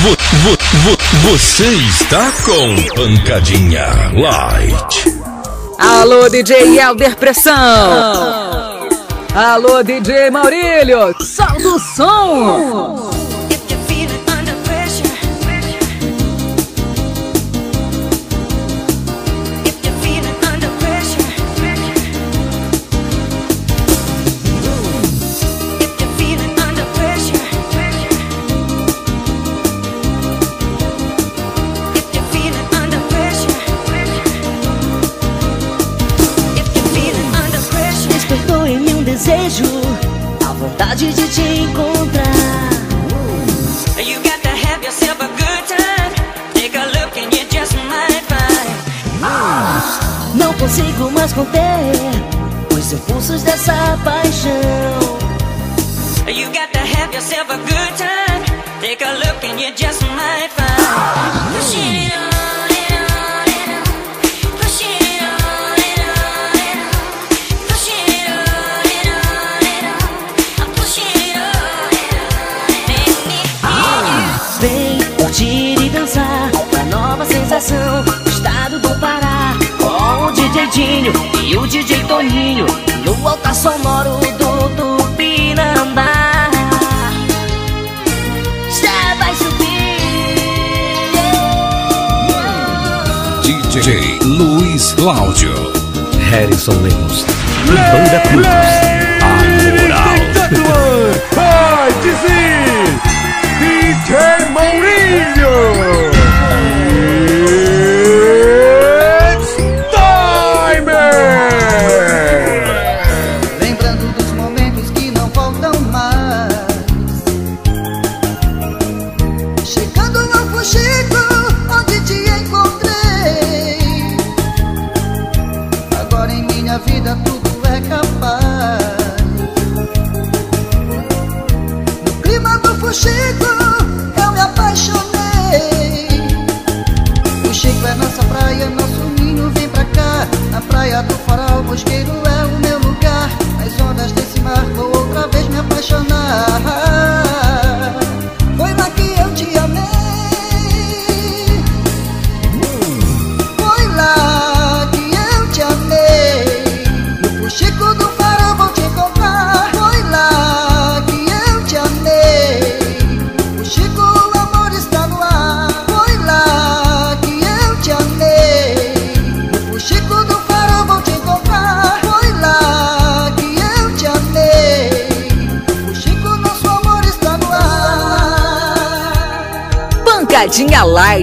vo, vo, vo, você está com Pancadinha Light. Alô, DJ Helder Pressão. Alô, DJ Maurílio. Solta o som. Mais conter os impulsos dessa paixão. You got to have yourself a good time. Take a look and you just might find. Altar sonoro do Tupinambá. Já vai subir. DJ Luiz Cláudio. Harrison Lemos. Banda Cruz A moral Vai dizer DJ Maurílio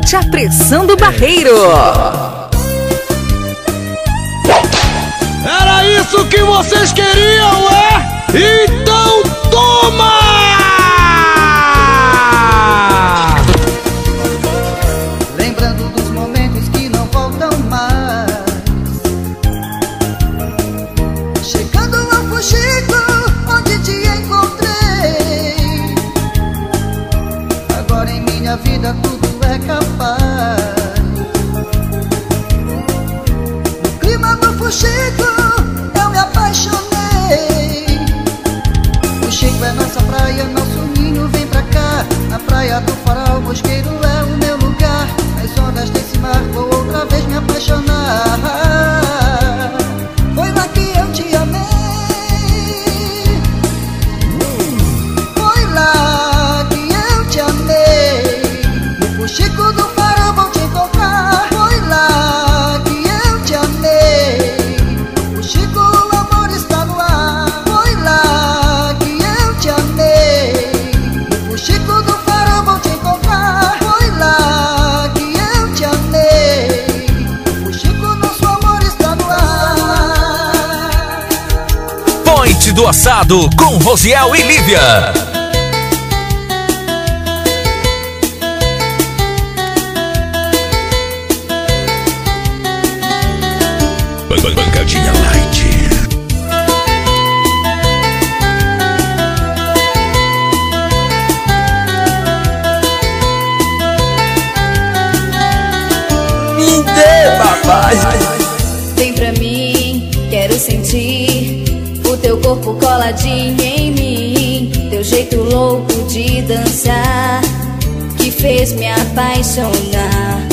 Light, a pressão do barreiro. Era isso que vocês queriam, é? Então toma! Rosiel e Lívia. Ban- ban- Pancadinha Light. Me dê, papai Vem pra mim, quero sentir corpo coladinho em mim, teu jeito louco de dançar, que fez me apaixonar.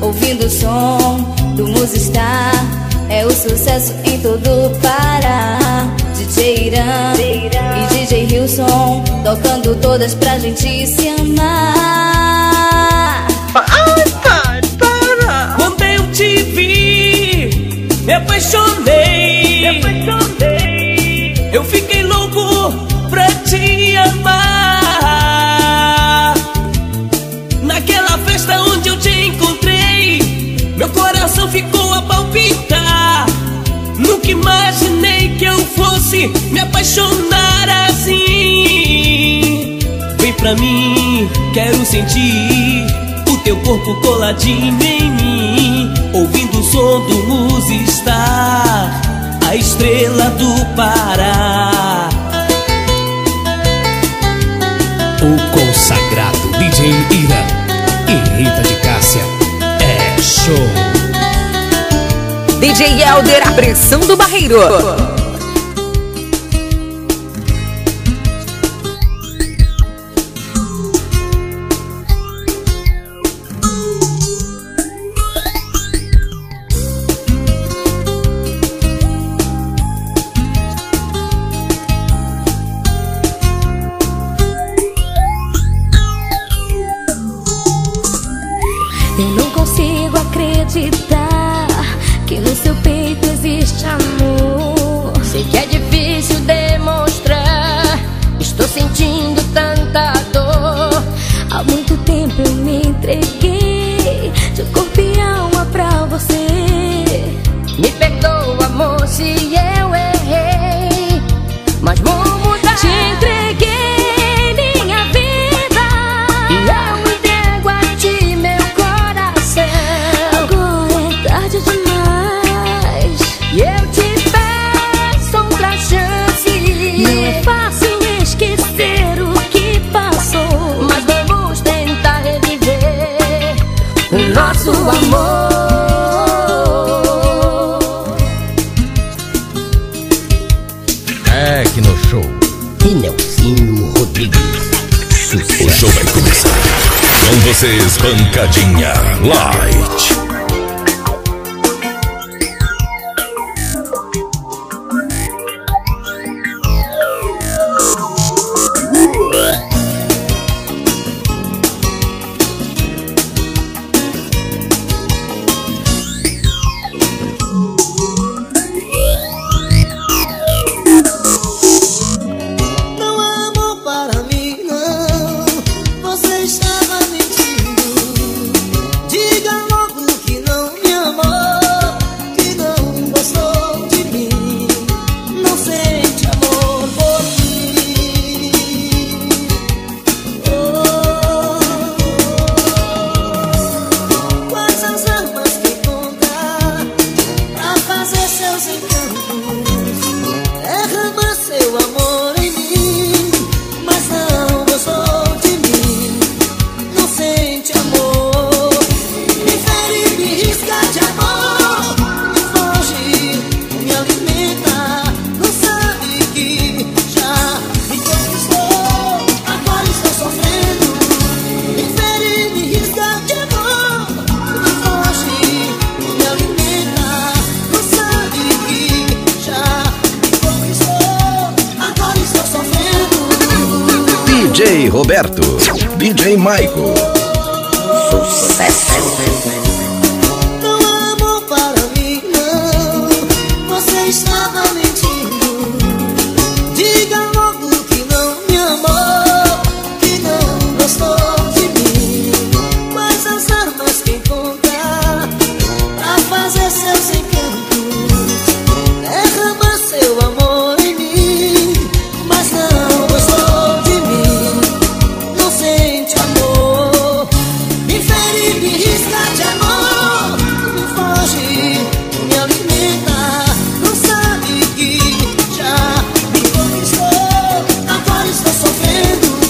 Ouvindo o som do Musistar, é o sucesso em todo o Pará. DJ Irã e DJ Wilson, tocando todas pra gente se amar. Ai, pai, para! Ontem eu te vi, me apaixonei. Imaginei que eu fosse me apaixonar assim. Vem pra mim, quero sentir O teu corpo coladinho em mim Ouvindo o som do musistar A estrela do Pará. O consagrado DJ Ira E Rita de Cássia. É show. DJ Elder, a pressão do barreiro. see you. Esbancadinha Light.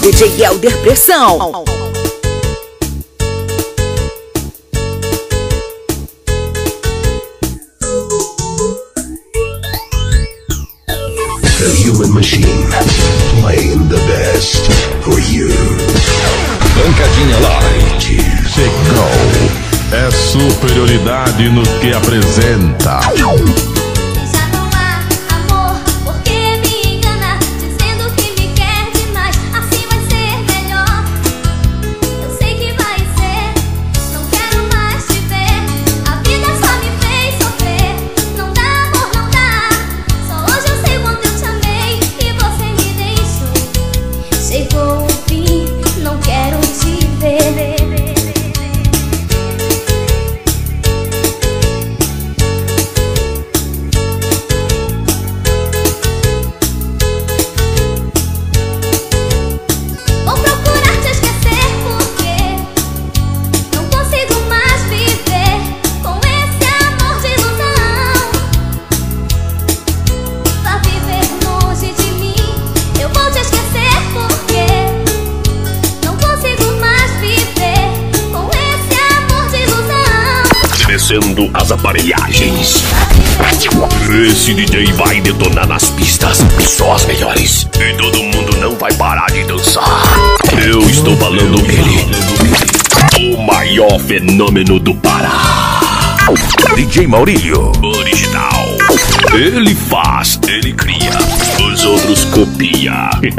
DJ Helder Pressão. The Human Machine, playing the best for you. Bancadinha Light. Chegou. É superioridade no que apresenta. Esse DJ vai detonar nas pistas, só as melhores. E todo mundo não vai parar de dançar. Eu estou falando dele, o maior fenômeno do Pará. DJ Maurílio, original. Ele faz, ele cria, os outros copia.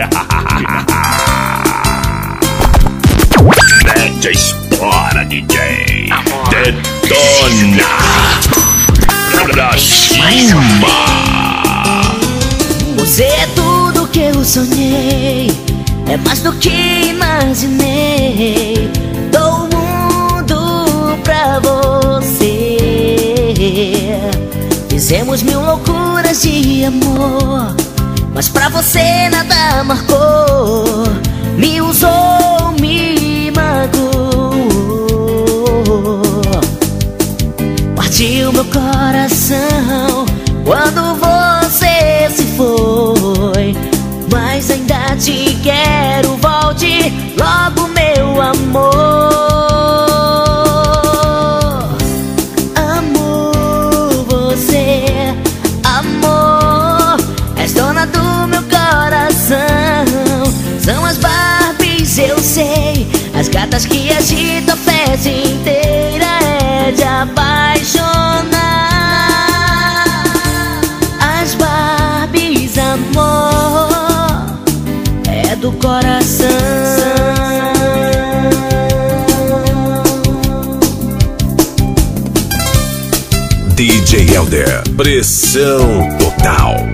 Mete a espora, DJ. Detona pra cima. Você é tudo que eu sonhei, é mais do que imaginei. Dou o mundo pra você. Fizemos mil loucuras de amor, mas pra você nada marcou. Me usou. logo meu amor. Amo você, amor, és dona do meu coração. São as Barbies, eu sei, as gatas que agiram. Helder. Pressão total.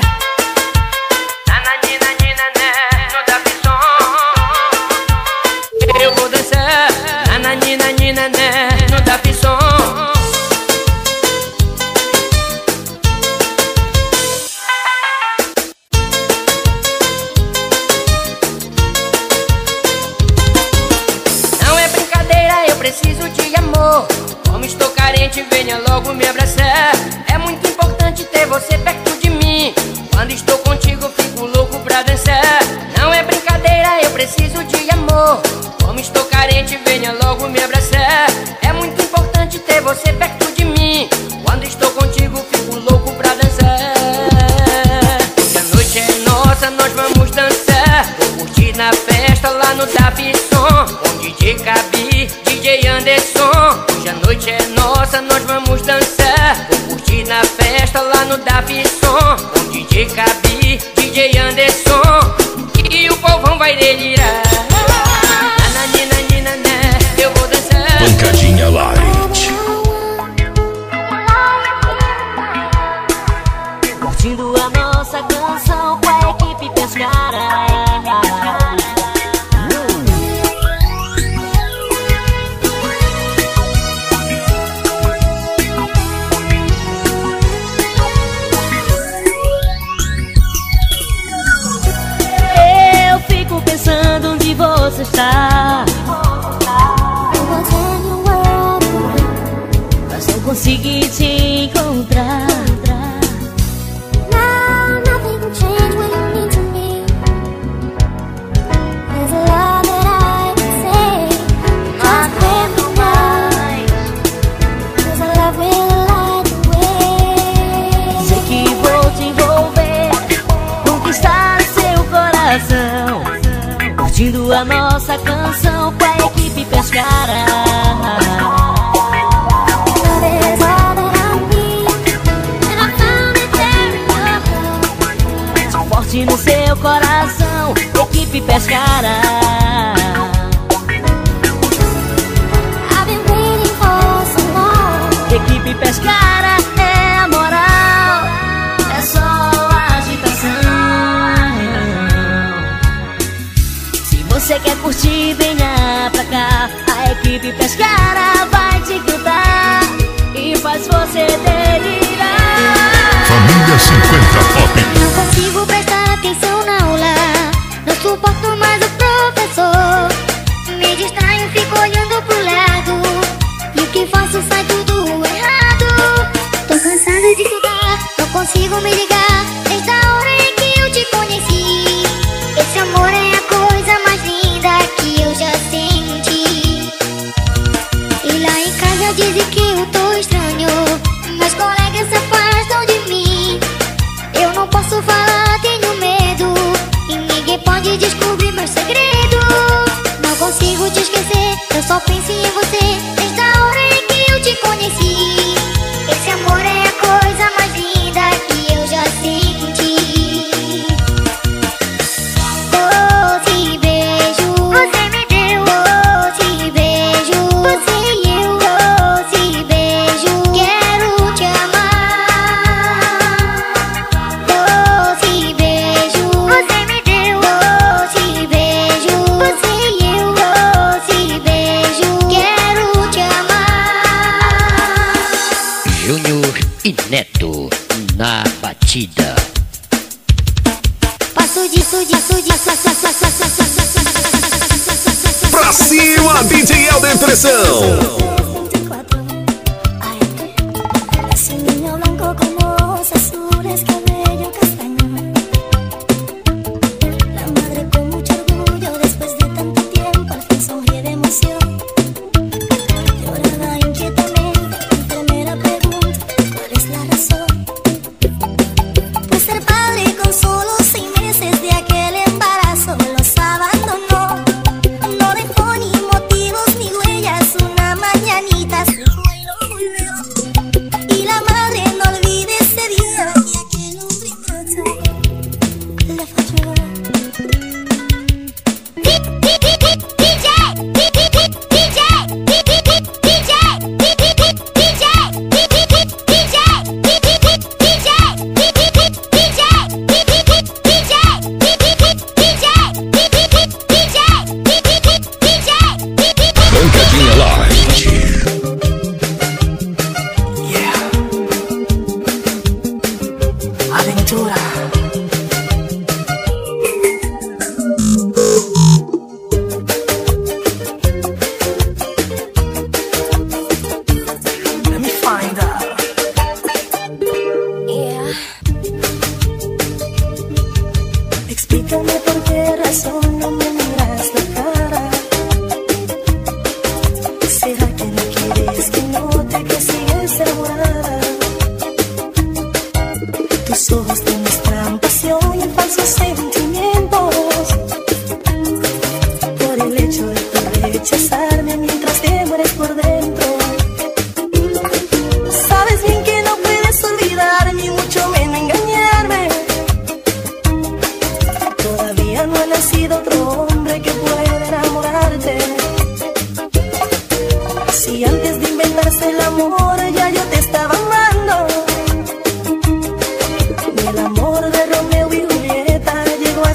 consigo me ligar.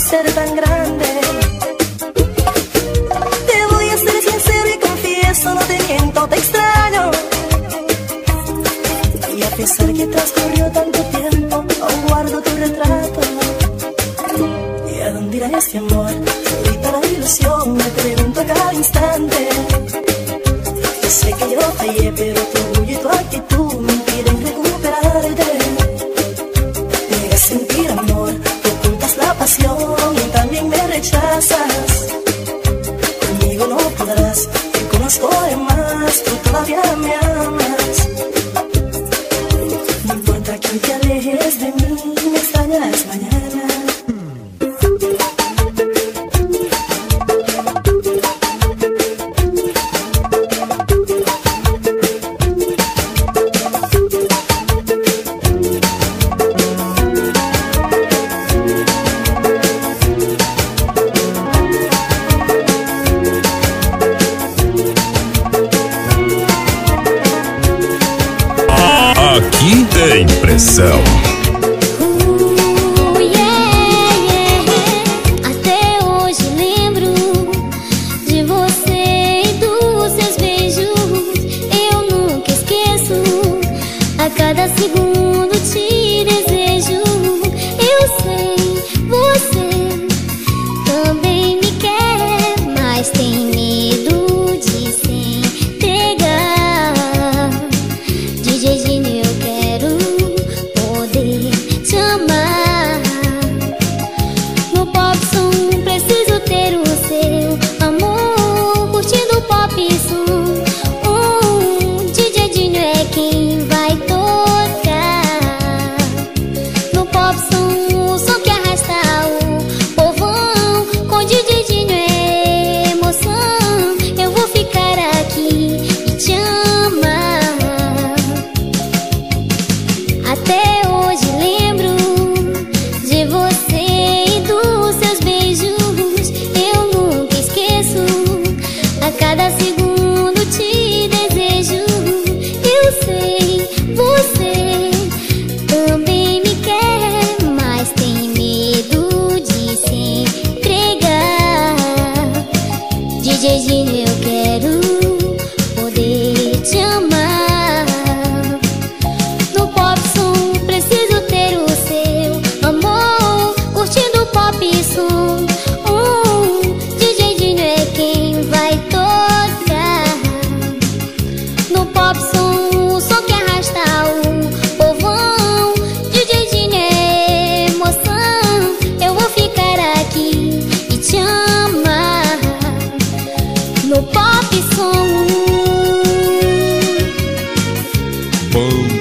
ser tan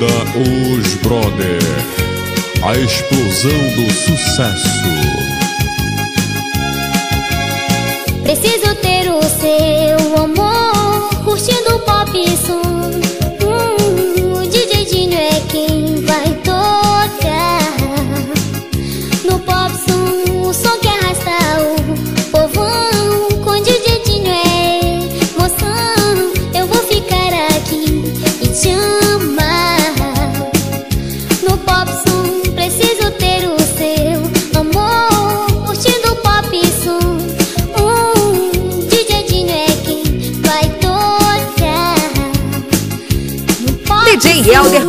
os brother, a explosão do sucesso. Preciso ter o seu amor, curtindo o pop som.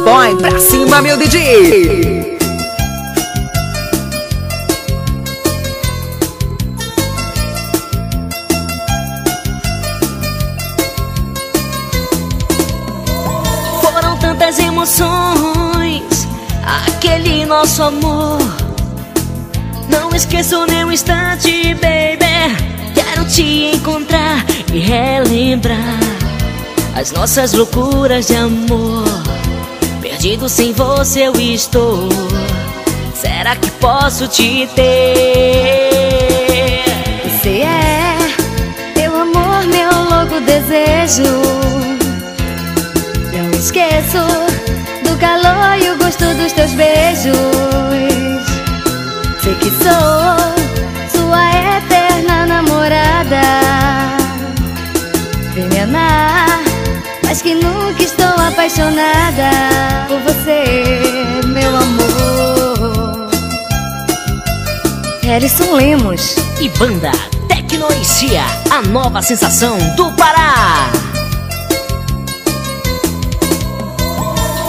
Põe pra cima, meu DJ! Foram tantas emoções, aquele nosso amor. Não esqueço nem um instante, baby. Quero te encontrar e relembrar as nossas loucuras de amor. Perdido sem você eu estou. Será que posso te ter? Você é meu amor, meu louco desejo. Não esqueço do calor e o gosto dos teus beijos. Sei que sou sua eterna namorada. Vem me amar, mas que nunca estou apaixonada por você, meu amor. Harrison Lemos e banda Tecnoicia, a nova sensação do Pará.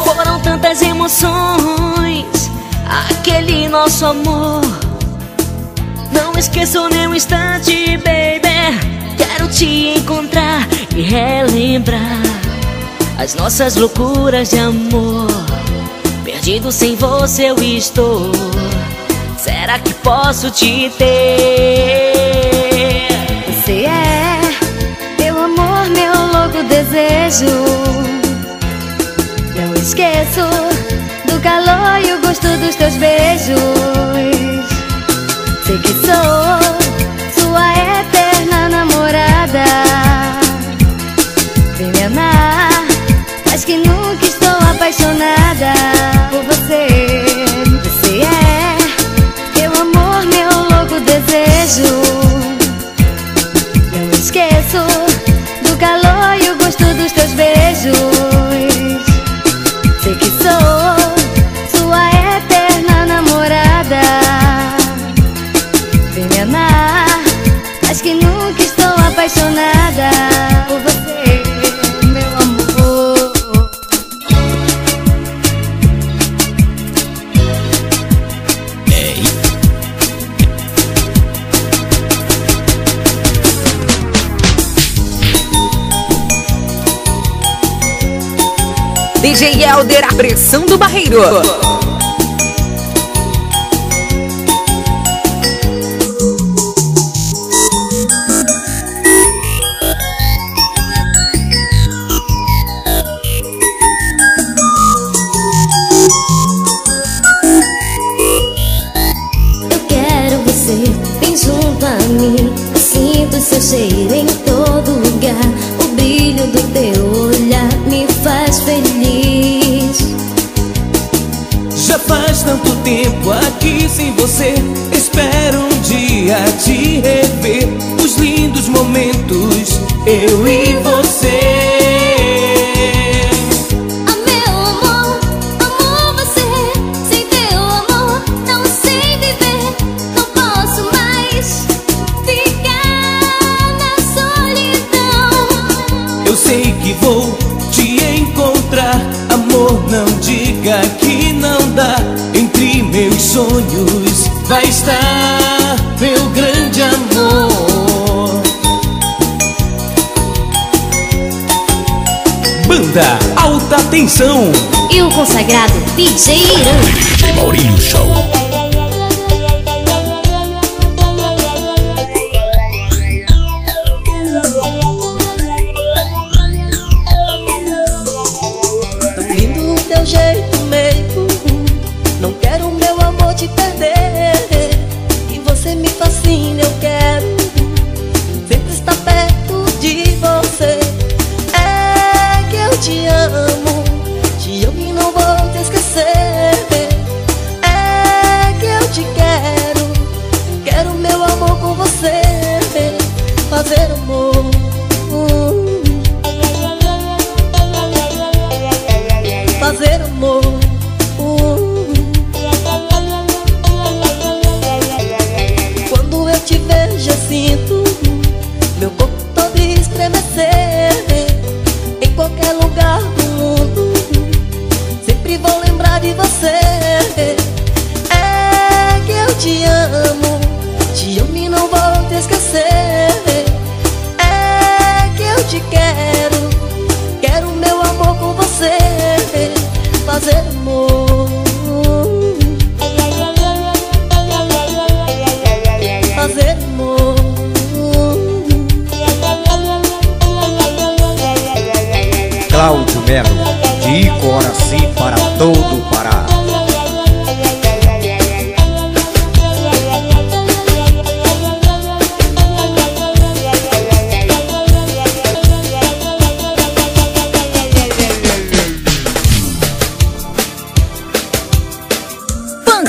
Foram tantas emoções, aquele nosso amor. Não esqueço nem um instante, baby. Quero te encontrar e relembrar as nossas loucuras de amor. Perdido sem você eu estou. Será que posso te ter? Você é meu amor, meu louco desejo. Não esqueço do calor e o gosto dos teus beijos. Sei que sou apaixonada por você. Você é meu amor, meu louco desejo. Helder, a pressão do barreiro.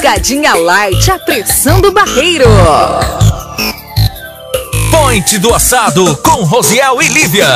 Salgadinha Light, a pressão do barreiro. Point do assado com Rosiel e Lívia.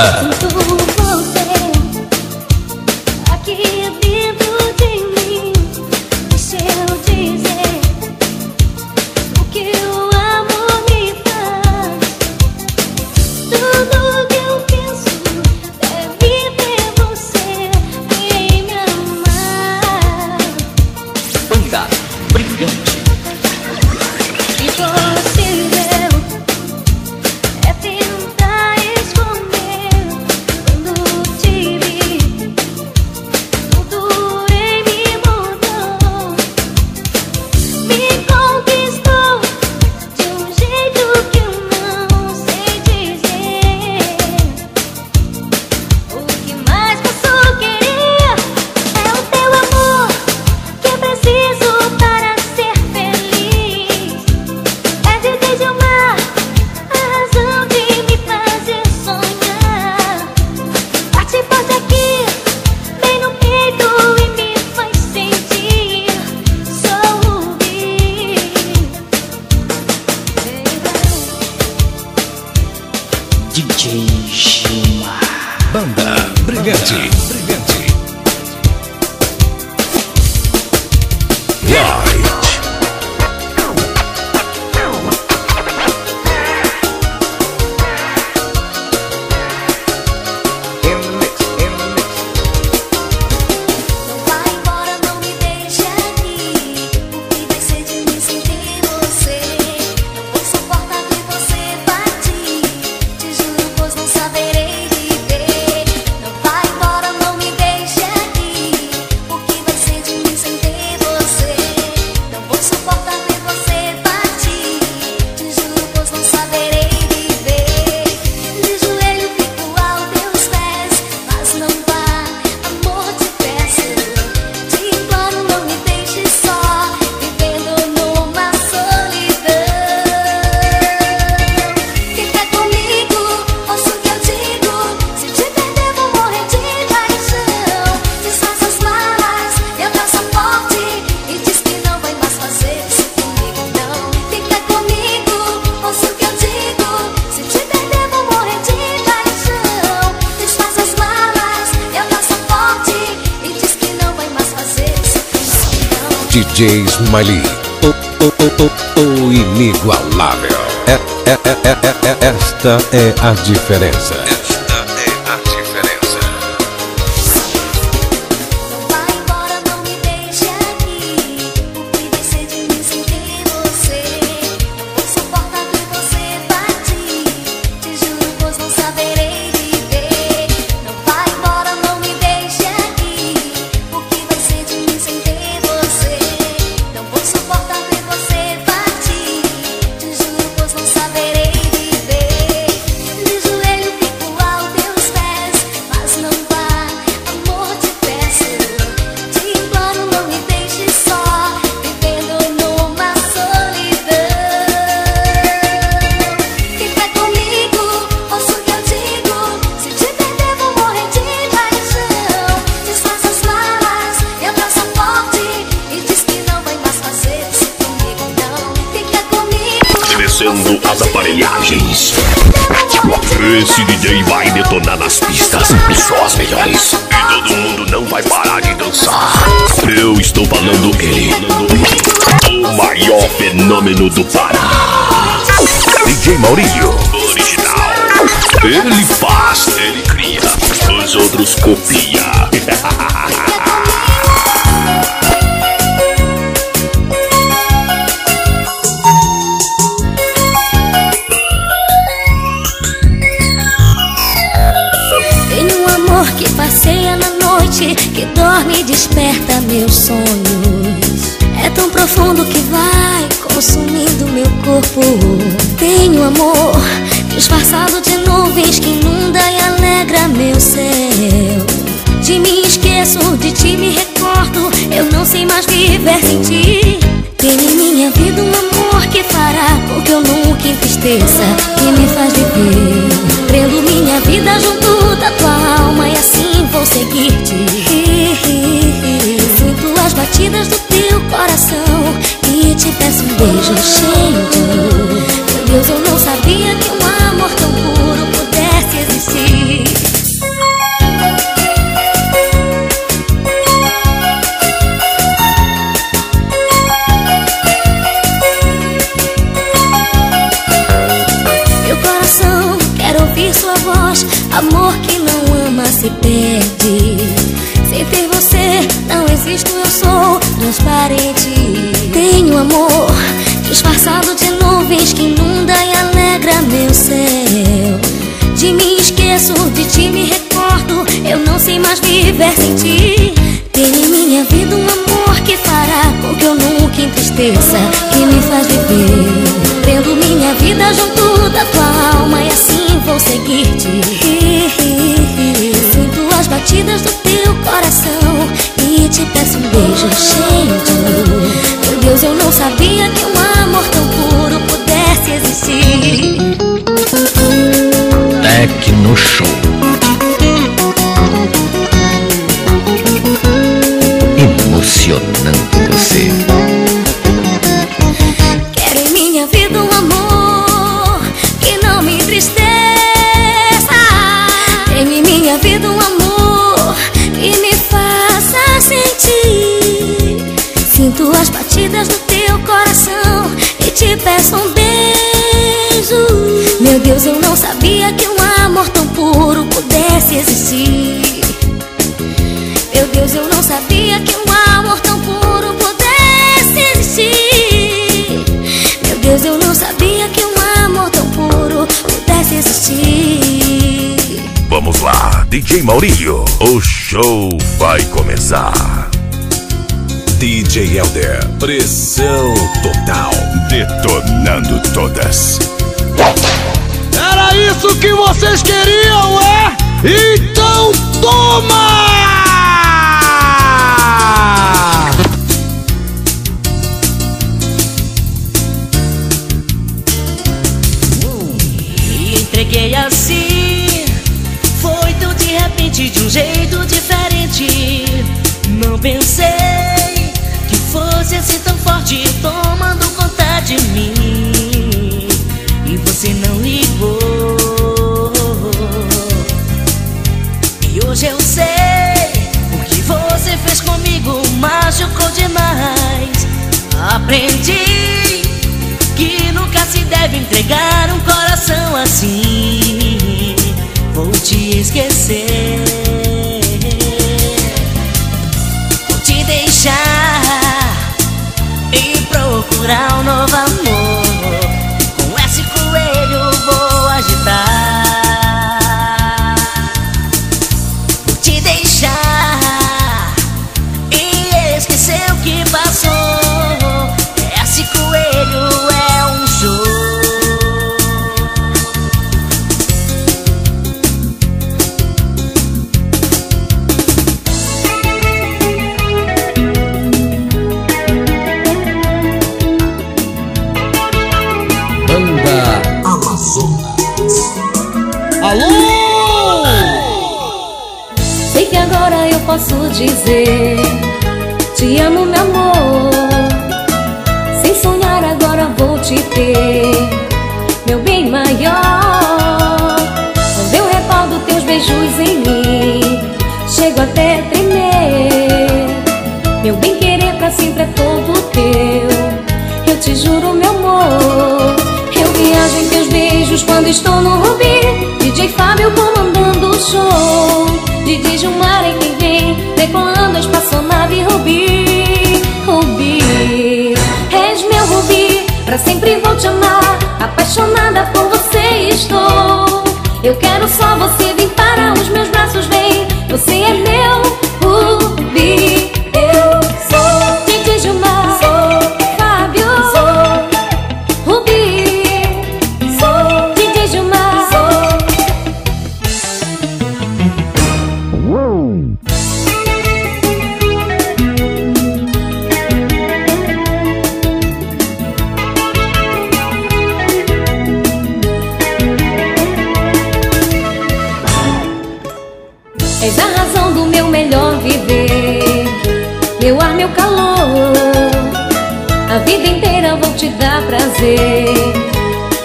Esta é a diferença. amor que fará com que eu nunca entristeça Que me faz viver. Prendo minha vida junto da tua alma E assim vou seguir-te. Sinto as batidas do teu coração E te peço um beijo cheio de mais viver sem ti Ter em minha vida um amor que fará com que eu nunca entristeça Que me faz viver. Tendo minha vida junto da tua alma e assim vou seguir-te. Sinto as batidas do teu coração e te peço um beijo cheio de amor. Meu Deus, eu não sabia que um amor tão puro pudesse existir. Tecno Show. querido amor que me faça sentir. Sinto as batidas do teu coração e te peço um beijo. Meu Deus, eu não sabia. Vamos lá, DJ Maurinho, o show vai começar. DJ Elder, pressão total, detonando todas. Era isso que vocês queriam, é? Então toma! aprendi que nunca se deve entregar um coração assim. Vou te esquecer, vou te deixar e procurar um novo amor.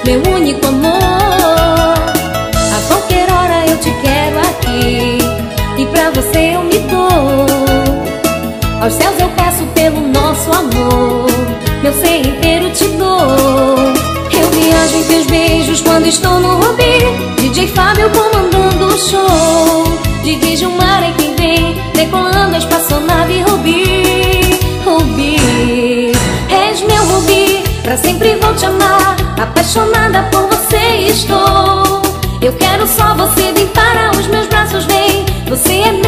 meu único amor. A qualquer hora eu te quero aqui e pra você eu me dou. Aos céus eu peço pelo nosso amor, meu ser inteiro te dou. Eu viajo em teus beijos quando estou no Rubi, DJ Fábio comandando o show. Sempre vou te amar, apaixonada por você estou. Eu quero só você vem para os meus braços, vem. Você é meu.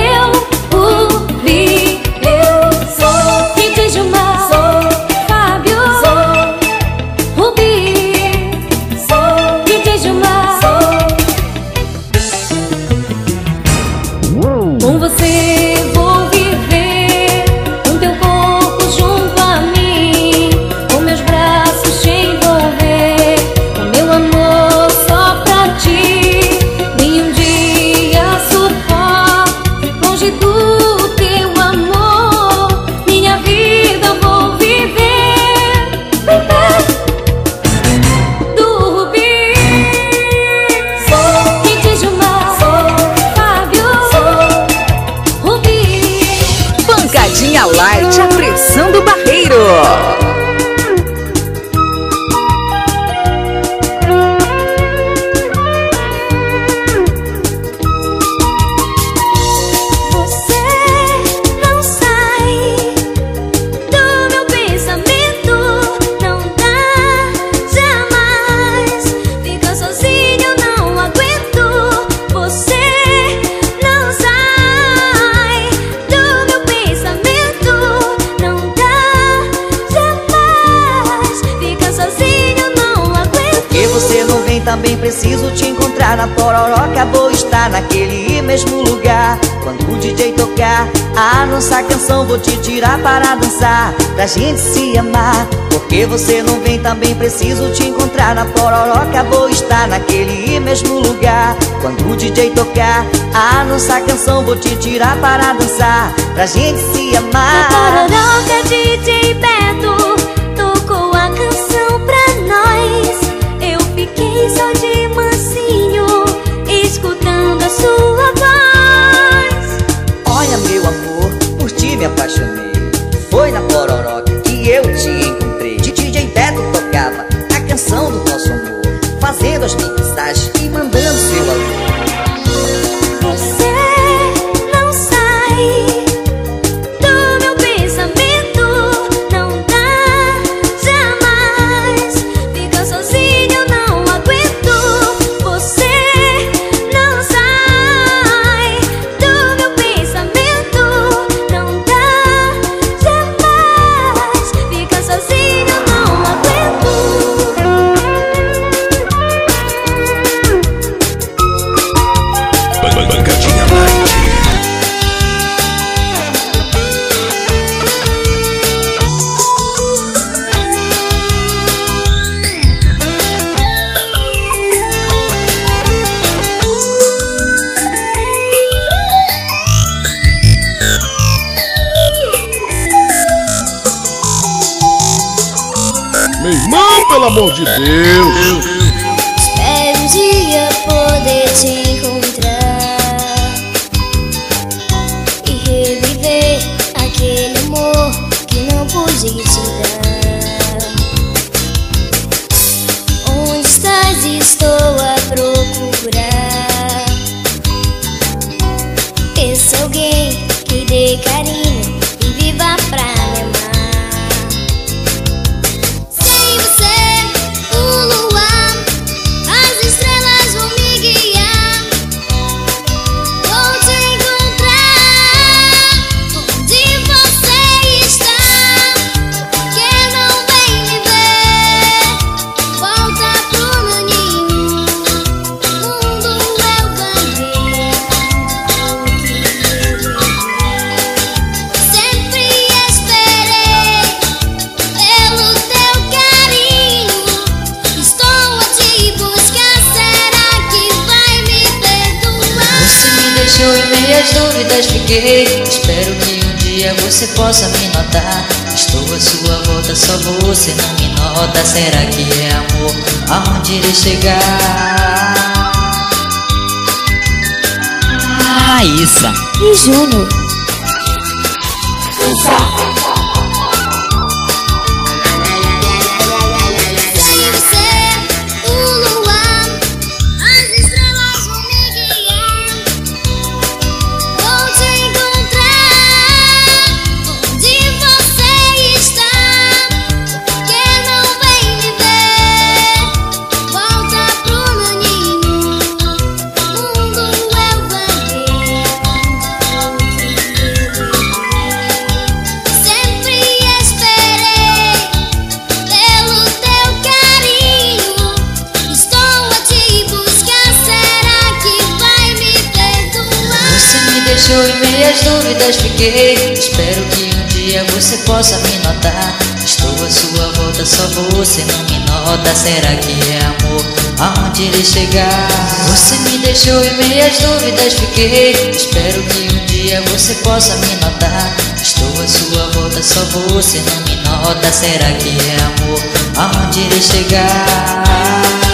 pra gente se amar. Porque você não vem também preciso te encontrar. Na pororoca vou estar naquele mesmo lugar. Quando o DJ tocar a nossa canção Vou te tirar para dançar, pra gente se amar. Na pororoca DJ Beto tocou a canção pra nós. Eu fiquei só de mansinho escutando a sua voz. Olha meu amor, por ti me apaixonei. Espero que um dia você possa me notar. Estou à sua volta, só você não me nota. Será que é amor? Aonde irei chegar? Raíssa e Júnior. Fiquei. Espero que um dia você possa me notar. Estou à sua volta, só você não me nota. Será que é amor? Aonde irei chegar? Você me deixou em meias dúvidas, fiquei. Espero que um dia você possa me notar. Estou à sua volta, só você não me nota. Será que é amor? Aonde irei chegar?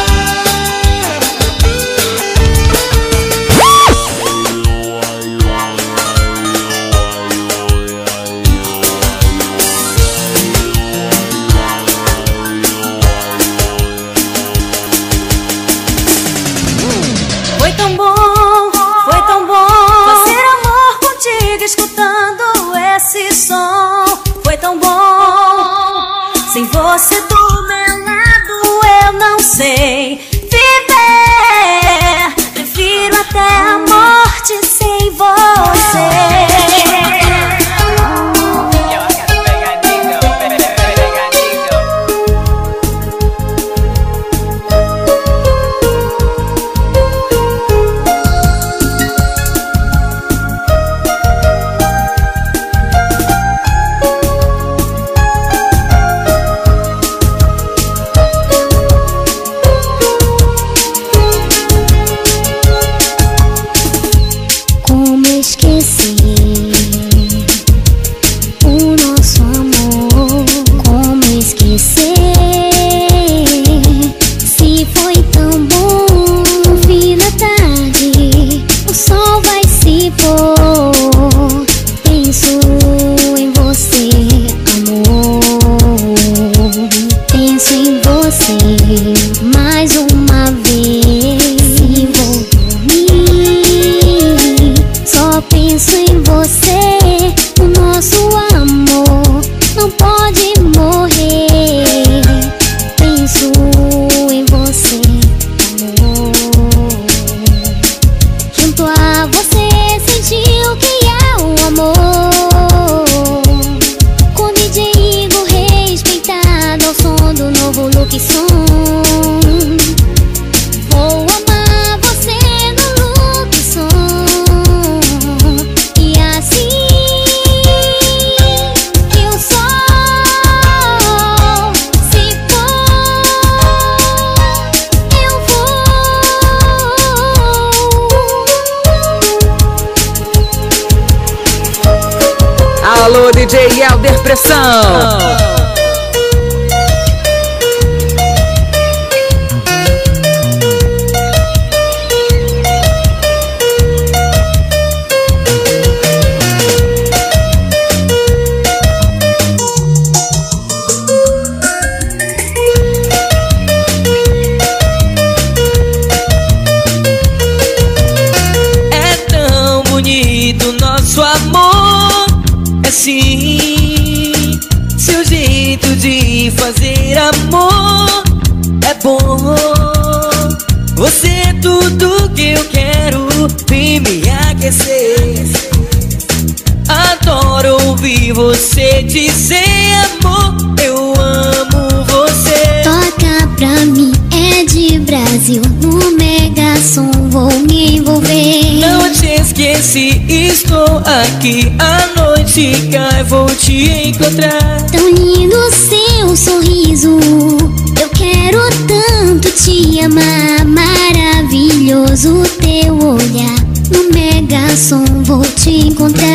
Tudo que eu quero, vem me aquecer. Adoro ouvir você dizer amor, eu amo você. Toca pra mim, é de Brasil. No Mega Som vou me envolver. Não te esqueci, estou aqui. A noite cai, vou te encontrar. Tão lindo seu sorriso. Eu quero tanto te amar maravilhoso teu olhar. No mega som vou te encontrar.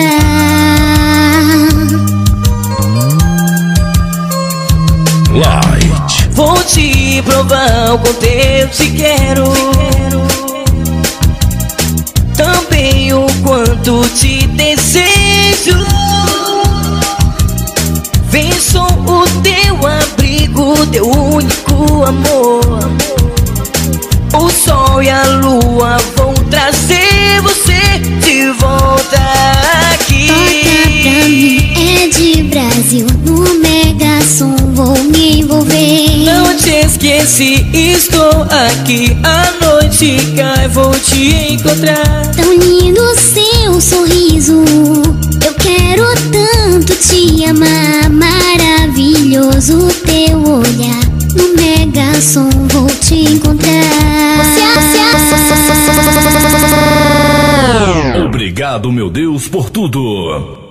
Light. Vou te provar o quanto eu te quero. Também o quanto te desejo. Vem sou o teu abrigo, teu único amor. O sol e a lua vão trazer você de volta aqui. Toca pra mim, é de Brasil. No Mega Som vou me envolver. Não te esqueci, estou aqui. A noite cai, vou te encontrar. Tão lindo seu sorriso. Eu quero tanto te amar. Maravilhoso teu olhar. No Mega Som vou te encontrar. Obrigado, meu Deus, por tudo.